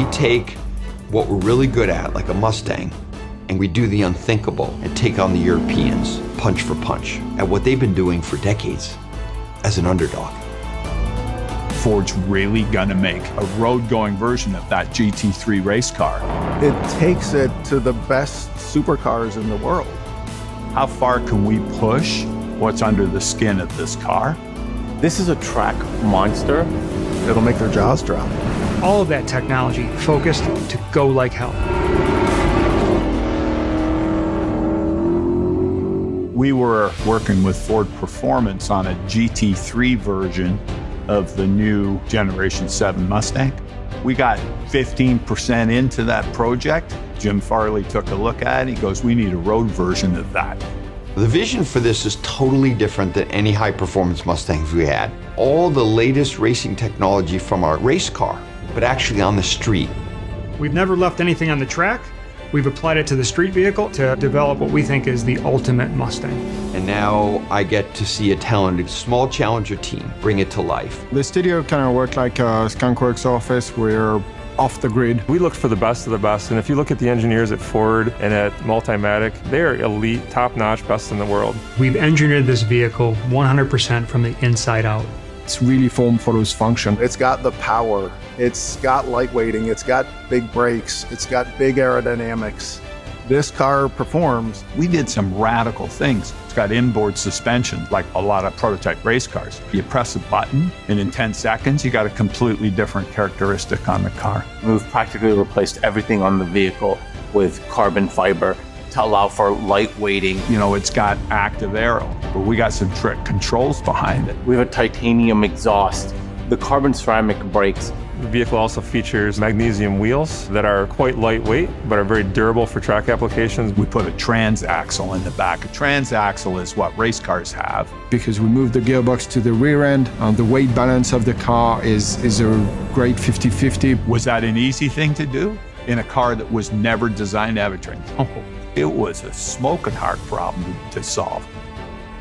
we take what we're really good at, like a Mustang, and we do the unthinkable and take on the Europeans, punch for punch, at what they've been doing for decades as an underdog. Ford's really gonna make a road-going version of that GT3 race car. It takes it to the best supercars in the world. How far can we push what's under the skin of this car? This is a track monster. It'll make their jaws drop. All of that technology focused to go like hell. We were working with Ford Performance on a GT3 version of the new Generation 7 Mustang. We got 15% into that project. Jim Farley took a look at it. He goes, We need a road version of that. The vision for this is totally different than any high performance Mustangs we had. All the latest racing technology from our race car, but actually on the street. We've never left anything on the track. We've applied it to the street vehicle to develop what we think is the ultimate Mustang. And now I get to see a talented small challenger team bring it to life. The studio kind of worked like a skunkworks office. We're off the grid. We looked for the best of the best, and if you look at the engineers at Ford and at Multimatic, they are elite, top-notch, best in the world. We've engineered this vehicle 100% from the inside out. It's really formed for those function. It's got the power. It's got lightweighting. It's got big brakes. It's got big aerodynamics. This car performs. We did some radical things. It's got inboard suspension, like a lot of prototype race cars. You press a button, and in 10 seconds, you got a completely different characteristic on the car. We've practically replaced everything on the vehicle with carbon fiber to allow for light weighting. You know, it's got active aero, but we got some trick controls behind it. We have a titanium exhaust, the carbon ceramic brakes. The vehicle also features magnesium wheels that are quite lightweight, but are very durable for track applications. We put a transaxle in the back. A transaxle is what race cars have. Because we moved the gearbox to the rear end, uh, the weight balance of the car is, is a great 50-50. Was that an easy thing to do in a car that was never designed to have a train? No. It was a smoking hard problem to solve.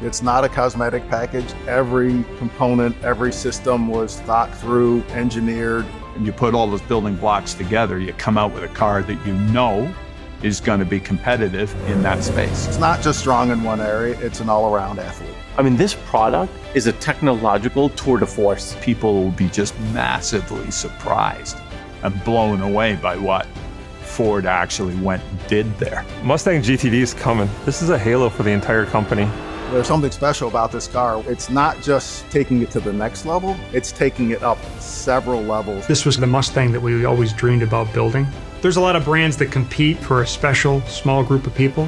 It's not a cosmetic package. Every component, every system was thought through, engineered. And you put all those building blocks together, you come out with a car that you know is going to be competitive in that space. It's not just strong in one area, it's an all around athlete. I mean, this product is a technological tour de force. People will be just massively surprised and blown away by what Ford actually went and did there. Mustang GTD is coming. This is a halo for the entire company. There's something special about this car. It's not just taking it to the next level, it's taking it up several levels. This was the Mustang that we always dreamed about building. There's a lot of brands that compete for a special, small group of people,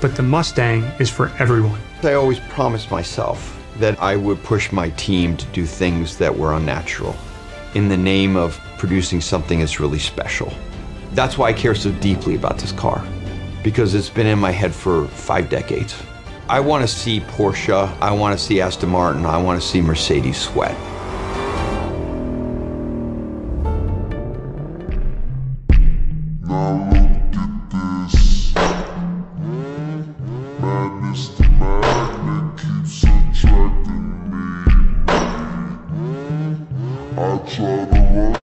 but the Mustang is for everyone. I always promised myself that I would push my team to do things that were unnatural in the name of producing something that's really special. That's why I care so deeply about this car, because it's been in my head for five decades. I want to see Porsche, I want to see Aston Martin, I want to see Mercedes sweat.